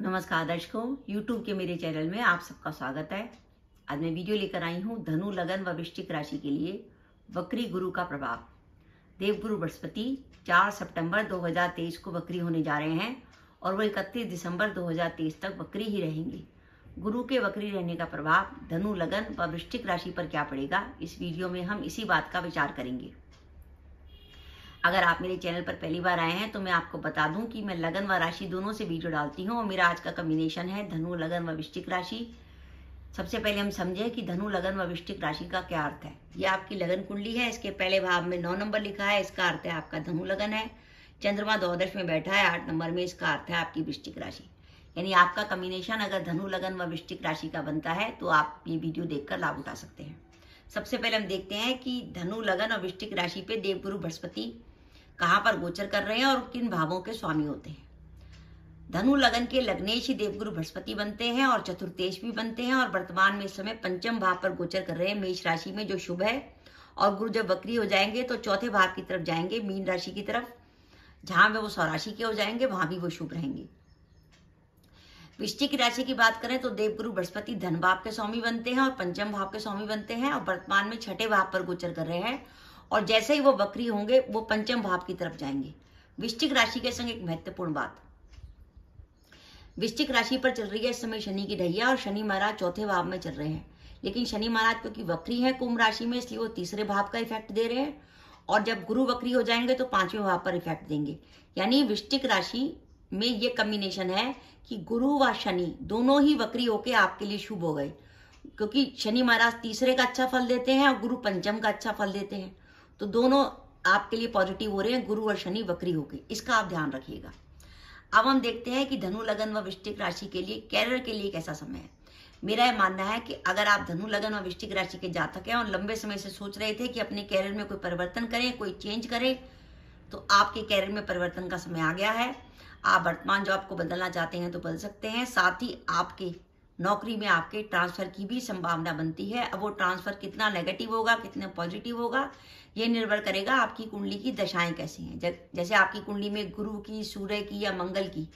नमस्कार दर्शकों, YouTube के मेरे चैनल में आप सबका स्वागत है। आज मैं वीडियो लेकर आई हूँ धनु लगन व वृश्चिक राशि के लिए वक्री गुरु का प्रभाव। देवगुरु बृहस्पति 4 सितंबर 2023 को वक्री होने जा रहे हैं और वो 31 दिसंबर 2023 तक वक्री ही रहेंगे। गुरु के वक्री रहने का प्रभाव, धनु लगन व वृश्चिक राशि पर क्या पड़ेगा, इस वीडियो में हम इसी बात का विचार करेंगे। अगर आप मेरे चैनल पर पहली बार आए हैं तो मैं आपको बता दूँ कि मैं लगन व राशि दोनों से वीडियो डालती हूँ और मेरा आज का कॉम्बिनेशन है धनु, लगन व वृश्चिक राशि। सबसे पहले हम समझें कि धनु, लगन व वृश्चिक राशि का क्या अर्थ है। ये आपकी लगन कुंडली है, इसके पहले भाव में नौ नंबर लिखा है, इसका अर्थ है आपका धनु लगन है। चंद्रमा द्वादश में बैठा है, आठ नंबर में इसका अर्थ है आपकी वृश्चिक राशि। यानी आपका कम्बिनेशन अगर धनु, लगन व वृश्चिक राशि का बनता है तो आप ये वीडियो देखकर लाभ उठा सकते हैं। सबसे पहले हम देखते हैं कि धनु, लगन और वृश्चिक राशि पे देवगुरु बृहस्पति कहाँ पर गोचर कर रहे हैं और किन भावों के स्वामी होते हैं। धनु लगन के लग्नेश ही देवगुरु बृहस्पति बनते हैं और चतुर्तेश भी बनते हैं और वर्तमान में इस समय पंचम भाव पर गोचर कर रहे हैं मेष राशि में जो शुभ है। और गुरु जब वक्री हो जाएँगे तो चौथे भाव की तरफ़ जाएँगे, मीन राशि की तरफ़। जहाँ में वो स्वराशि के हो जाएँगे, वहाँ भी वो शुभ रहेंगे। वृश्चिक राशि की बात करें तो देवगुरु बृहस्पति धन भाव के स्वामी बनते हैं और पंचम भाव के स्वामी बनते हैं और वर्तमान में छठे भाव पर गोचर कर रहे हैं। और जैसे ही वो बकरी होंगे, वो पंचम भाव की तरफ़ जाएँगे। वृश्चिक राशि के संग एक महत्वपूर्ण बात। वृश्चिक राशि पर चल रही है इस समय शनि की ढैया और शनि महाराज चौथे भाव में चल रहे हैं। लेकिन शनि महाराज क्योंकि वक्री है कुंभ राशि में, इसलिए वो तीसरे भाव का इफ़ेक्ट दे रहे हैं। और जब गुरु वक्री हो जाएँगे तो पाँचवें भाव पर इफ़ेक्ट देंगे। यानी वृश्चिक राशि में ये कम्बिनेशन है कि गुरु व शनि दोनों ही वक्री होके आपके लिए शुभ हो गए। क्योंकि शनि महाराज तीसरे का अच्छा फल देते हैं और गुरु पंचम का अच्छा फल देते हैं। तो दोनों आपके लिए पॉजिटिव हो रहे हैं, गुरु और शनि वक्री होके। इसका आप ध्यान रखिएगा। अब हम देखते हैं कि धनु लगन व वृश्चिक राशि के लिए कैरियर के लिए कैसा समय है। मेरा यह मानना है कि अगर आप धनु लगन व वृश्चिक राशि के जातक हैं और लंबे समय से सोच रहे थे कि अपने कैरियर में कोई परिवर्तन करें, कोई चेंज करें तो आपके कैरियर में परिवर्तन का समय आ गया है। आप वर्तमान जॉब को बदलना चाहते हैं तो बदल सकते हैं। साथ ही आपके नौकरी में आपके ट्रांसफ़र की भी संभावना बनती है। अब वो ट्रांसफ़र कितना नेगेटिव होगा, कितना पॉजिटिव होगा, ये निर्भर करेगा आपकी कुंडली की दशाएँ कैसी हैं। जैसे आपकी कुंडली में गुरु की, सूर्य की या मंगल की।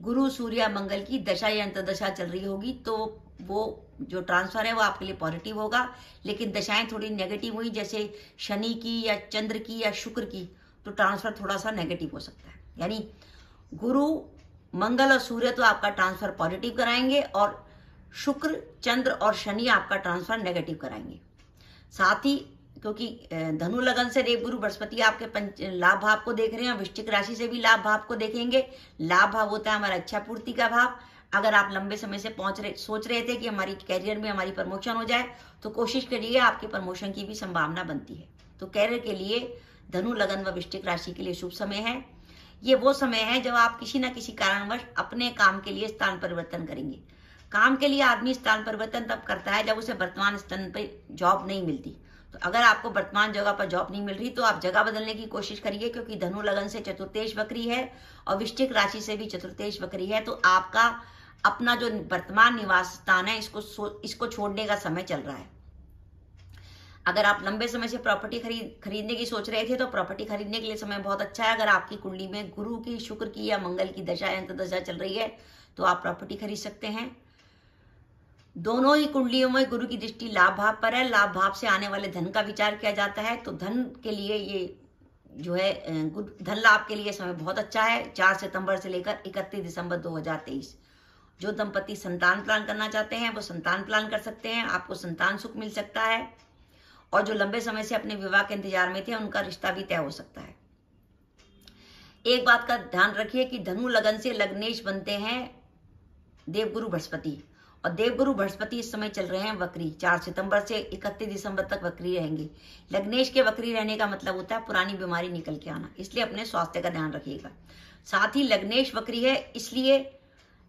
गुरु, सूर्य या मंगल की दशा या अंतदशा चल रही होगी तो वो जो ट्रांसफ़र है वो आपके लिए पॉजिटिव होगा। लेकिन दशाएँ थोड़ी नेगेटिव हुई, जैसे शनि की या चंद्र की या शुक्र की तो ट्रांसफ़र थोड़ा सा नेगेटिव हो सकता है। यानी गुरु, मंगल और सूर्य तो आपका ट्रांसफ़र पॉजिटिव कराएँगे और शुक्र, चंद्र और शनि आपका ट्रांसफ़र नेगेटिव कराएँगे। साथ ही, क्योंकि धनु लगन से देव गुरु, बृहस्पति आपके पंच, लाभ भाव को देख रहे हैं, वृश्चिक राशि से भी लाभ भाव को देखेंगे। लाभ भाव होता है हमारा इच्छा पूर्ति का भाव। अगर आप लंबे समय से पहुँच रहे, सोच रहे थे कि हमारी कैरियर में हमारी प्रमोशन हो जाए तो कोशिश करिए आपके प्रमोशन की भी संभावना बनती है। तो कैरियर के लिए धनु लगन व वृश्चिक राशि के लिए शुभ समय है। ये वो समय है जब आप किसी ना किसी कारणवश अपने काम के लिए स्थान परिवर्तन करेंगे। काम के लिए आदमी स्थान परिवर्तन तब करता है जब उसे वर्तमान स्थान पर जॉब नहीं मिलती। तो अगर आपको वर्तमान जगह पर जॉब नहीं मिल रही तो आप जगह बदलने की कोशिश करिए, क्योंकि धनु लगन से चतुर्तेश बकरी है और वृश्चिक राशि से भी चतुर्थेश बकरी है। तो आपका अपना जो वर्तमान निवास स्थान है, इसको इसको छोड़ने का समय चल रहा है। अगर आप लंबे समय से प्रॉपर्टी खरीद खरीदने की सोच रहे थे तो प्रॉपर्टी खरीदने के लिए समय बहुत अच्छा है। अगर आपकी कुंडली में गुरु की, शुक्र की या मंगल की दशा अंत दशा चल रही है तो आप प्रॉपर्टी खरीद सकते हैं। दोनों ही कुंडलियों में गुरु की दृष्टि लाभ भाव पर है। लाभ भाव से आने वाले धन का विचार किया जाता है। तो धन के लिए ये जो है धन लाभ के लिए समय बहुत अच्छा है। चार सितंबर से लेकर इकतीस दिसंबर 2023 जो दंपति संतान प्लान करना चाहते हैं, वो संतान प्लान कर सकते हैं। आपको संतान सुख मिल सकता है। और जो लंबे समय से अपने विवाह के इंतज़ार में थे, उनका रिश्ता भी तय हो सकता है। एक बात का ध्यान रखिए कि धनु लगन से लग्नेश बनते हैं देवगुरु बृहस्पति। और देवगुरु बृहस्पति इस समय चल रहे हैं वक्री, चार सितंबर से इकतीस दिसंबर तक वक्री रहेंगे। लग्नेश के वक्री रहने का मतलब होता है पुरानी बीमारी निकल के आना, इसलिए अपने स्वास्थ्य का ध्यान रखिएगा। साथ ही लग्नेश वक्री है, इसलिए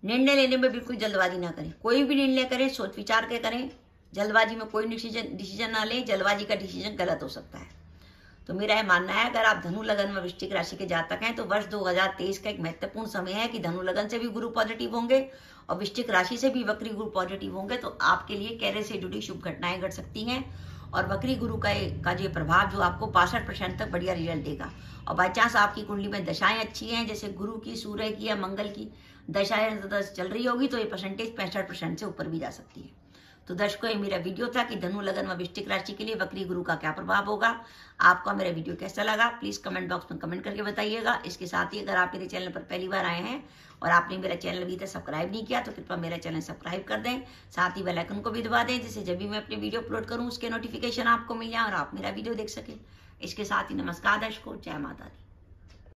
निर्णय लेने में बिल्कुल जल्दबाजी ना करें। कोई भी निर्णय करें, सोच विचार के करें, जल्दबाजी में कोई डिसीज़न डिसीज़न ना लें, जल्दबाजी का डिसीज़न गलत हो सकता है। तो मेरा यह मानना है, अगर आप धनु लगन में वृश्चिक राशि के जातक हैं तो वर्ष 2023 का एक महत्वपूर्ण समय है कि धनु लगन से भी गुरु पॉजिटिव होंगे और वृश्चिक राशि से भी वक्री गुरु पॉजिटिव होंगे तो आपके लिए कैरे से जुड़ी शुभ घटनाएँ घट सकती हैं और वक्री गुरु का का जो प्रभाव जो आपको बासठ परसेंट तक बढ़िया रिज़ल्ट देगा। और बाई चांस आपकी कुंडली में दशाएँ अच्छी हैं, जैसे गुरु की, सूर्य की या मंगल की, दशाएँ चल रही होगी तो ये परसेंटेज पैंसठ परसेंट से ऊपर भी जा सकती है। तो दर्शकों, ये मेरा वीडियो था कि धनु लगन व वृष्टिक राशि के लिए बकरी गुरु का क्या प्रभाव होगा? आपका मेरा वीडियो कैसा लगा? प्लीज़ कमेंट बॉक्स में कमेंट करके बताइएगा। इसके साथ ही अगर आप मेरे चैनल पर पहली बार आए हैं और आपने मेरा चैनल अभी तक सब्सक्राइब नहीं किया तो कृपया मेरा चैनल सब्सक्राइब कर दें। साथ ही बेलाइकन को भी दबा दें, जिससे जब भी मैं अपनी वीडियो अपलोड करूँ, उसके नोटिफिकेशन आपको मिल जाए और आप मेरा वीडियो देख सकें। इसके साथ ही नमस्कार दर्शकों, जय माता दी।